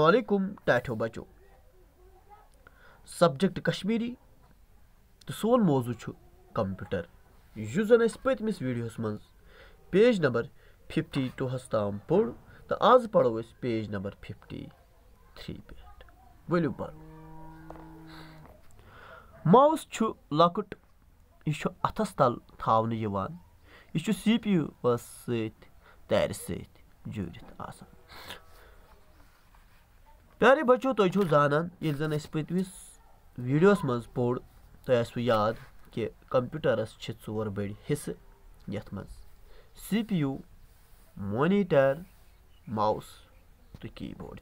अलैक्म टाठो बचो सब्जेक्ट कश्मीरी तो सोन मौजू कंप्यूटर यह जन पतमिस वीडियोस मज पेज नंबर फिफ्टी टूहस तम पोर तो आज पढ़ो पेज नंबर फिफ्टी थ्री पे वलू पर माउस लकुट यह अथस तल थावन यह सी पी यू सर जुड़ित आसान प्यारे बच्चों तुम जानान ये जन पतमिस वीडियोस मज पोड़ तो याद कि कंप्यूटरस चोर बड़ हिस्से, यथ C P U monitor, mouse तो की बोर्ड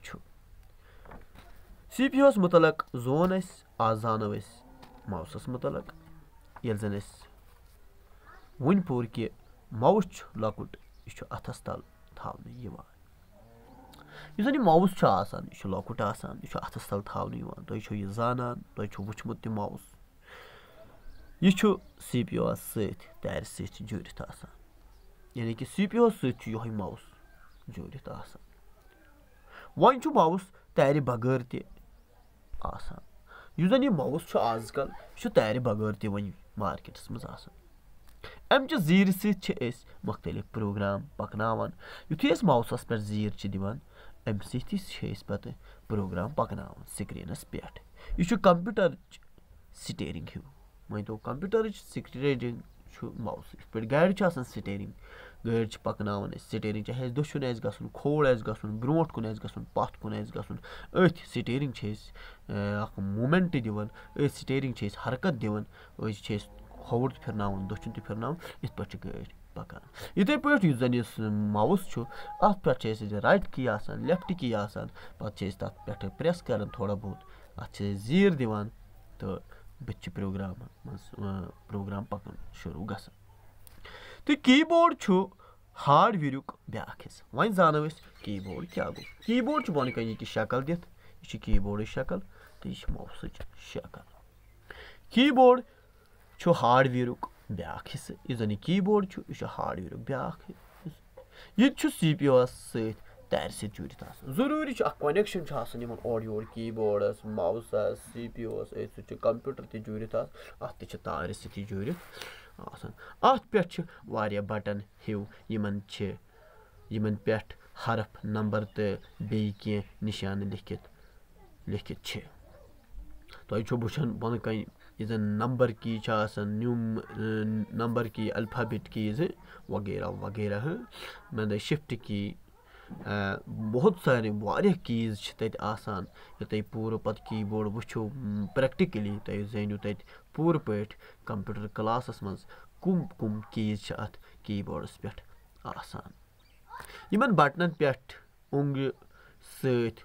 सी पी यूस मुतलक जोन आज जानो माउसस मुतलक, ये जन वन पोर कि माउस लकुट यह अथस तल थावन यह जन माउस यह लकुट यह अथस तल थावन तुम यह जानान तुम वुचमुत तह माउस यह सी पी ओ सर जुड़ित यानी कि सी पी ओ सह माउस जुड़ित वन माउस तार बगैर तह जन यह माउस आजकल यह तार बगैर तह वन मार्केटस मज अमचि जीर सत मुख्तलिफ़ प्रोग्राम पकनान युथु माउसस पे जीर दिवान अम सत प्रोग्राम पकनान स्क्रीनस पे यह कंप्यूटर स्टेरिंग हूँ वन तो कंप्यूटर स्टेरिंग माउस पे गाड़ी स्टेरिंग गाड़ी पकनान स्टेरिंग चाहे दुन गन खोड़ गन ब्रो कुन पथ कुन गन अथ स्टेरिंग मूमेंट दिवान अथ स्टेरिंग हरकत दिवान खोड़ फिरना दुन तह फिरना इत पे गाड़ी पकान इथे पे जन इस माउस अत पे राइट की लेफ़्ट की पे तथ प्रेस कर थोड़ा बहुत अत जीर दिवान तो बच्चे प्रोग्राम प्रोग्राम पकन शुरू ग तो की बोर्ड हार्डवेयर ब्या हिस्सा वन जानो की बोर्ड क्या गो की बोर्ड बन कन कि शक्ल दित यह की बोर्ड शक्ल तो यह माउस शक्ल की बोर्ड हार्डवेयर ब्या हिस्सा यह जन की बोर्ड यह हार्डवेयर ब्या यह सी पी ओ सत तार सत जुड़ित ज़रूरी कनेक्शन ओर योर की बोर्डस माउस सी पी ओस सह कंप्यूटर तह जुड़ित अत तार सत जुड़ित अत पे बटन हिव यमन पे हरफ नंबर तो बे निशान लिखित लिखित तुम वुचान बन कन यह जन number key num number key alphabet keys वगैरह वगैरह मैं शिफ्ट की बहुत सारे वारिया कीज तत आसान। ये तुम पूर पे कीबोर्ड वो प्रैक्टिकली तुम जानो तत पूर पे कंप्यूटर क्लासस मज कुम कुम कीज अत कीबोर्डस पे आसान। इन बटन पे उंगल सत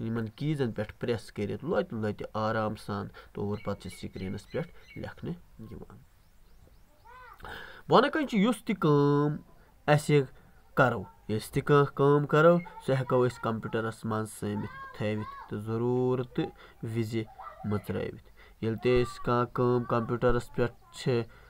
बार त्रावन सत कंप्यूटरस पन कम हेवान यमन कीजन पे पत बार त्रत अत कंप्यूटरस कम हेवान मसलन मिसाले अस जन लेखुन कंप्यूटर अस दिमो सी एस पे क्लिक ओ S M S P U T E R तो ये पे बन कंप्यूटर उस तह लेखुन चाहे अस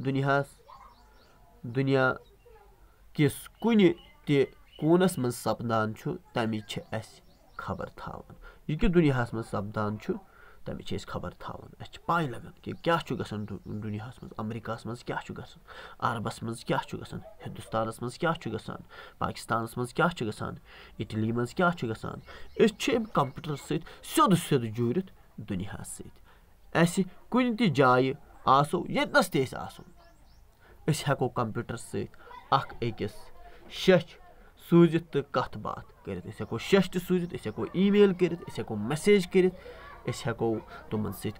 तो पे ये सात ज़रूरत पे और तम सात हेको सह मचरवित कंप्यूटर सत आजकल सारी सही दुनिया सत जुड़ित जन यह कंप्यूटर आजकल अम सर दुनिया सत जुड़ित ज़रूरी यह कैसा दुनिया दुनिया किस कुन तूनस मज सपदान तमिच खबर थान यह कि दुनिया मज सपदान तमें खबर थान अस पाई लगन कि क्या गसान दुनिया मज अमरीका मज क्या गसान अरबस मज क्या गसान। हिंदुस्तान मज क्या गसान पाकिस्तान मज क्या गसान इटली मज क्या गसान कंप्यूटर सोद सोद जुड़ित दुनिया सि कुन त जाय आसो यतनस तस आसो हेको कंप्यूटर सकिस शश सूजित तो कत बात कर हेको शश तो सूजित हेको ई मेल कर हेको मैसेज कर हेको तुम सत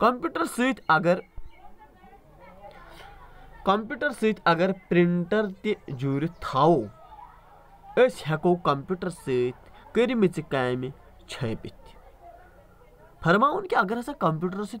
कंप्यूटर सत अगर, कंप्यूटर सत अगर प्रिंटर तुर थो हेको कंप्यूटर सत कर्मच काम छापित फरमावन कि अगर हसा कंप्यूटर सत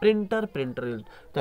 प्रिंटर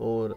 और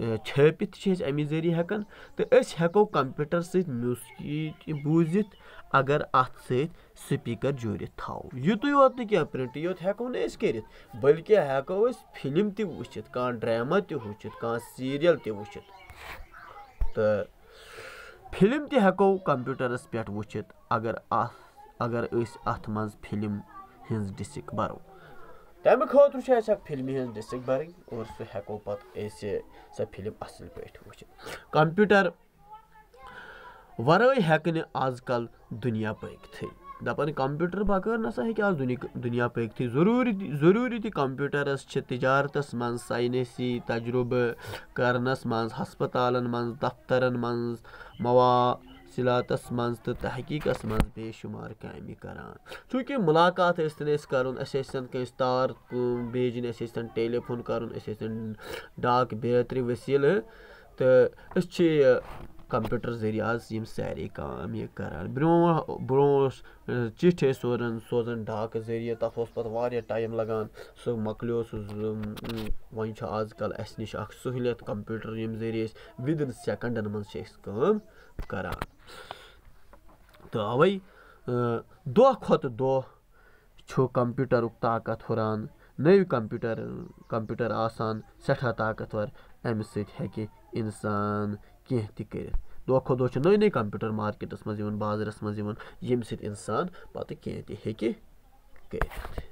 तत नीरान प्रिंट कर दुत अत मज यु लिख और पत् हेको सह छापित अमे ज़रिए हेकान तो हेको कंप्यूटर सत म्यूज़िक बूजित अगर अत स्पीकर जुड़ित थो युत योत क्या प्रिंट योत हेको न कर बल्कि हेको फ़िल्म तचित कह ड्रामा तुचित कह सीरियल तुचित तो फ़िल्म तेको कंप्यूटरस पे वुचित अगर अगर अत मज फ़िल्म हज डिस्क बरो तमें खुद फ़िल्म हज डिस्क बरन और सह हेको पे सह फ़िल्म असल पे वुचित कंप्यूटर वराई हेक आजकल दुनिया पक दपान कंप्यूटर बगैर नसा हे आज दुनिया पक ज़रूरी ज़रूरी तह कंप्यूटरस तजारतस मं साइनसी तजुर्ब करनस मं हस्पताल मं दफ्तरन मं मवासिलातस मं तो तहकीकस मं बेशुमार काम करान चूँकि मुलाकात कर तार भेजन टेलीफोन कर डाक बेहतर वसील तो कंप्यूटर ज़रिए आज यम सारे काम ये करान ब्रो ब्रो चिठ सोजन सोजन डाक ज़रिए तथ पे टाइम लगान सह मकलो वन आजकल अस नश सहूलियत कंप्यूटर यम ज़रिए विद इन सेकंडन मज काम करान तो अवै दह खत दह कंप्यूटर ताकत हुरान नव कंप्यूटर कंप्यूटर आसान, सठा ताकतवर अमि सि इंसान कह तह दह खो दह नई नई कंप्यूटर मार्केटस मज बाजारस मज यम इंसान पे कह तह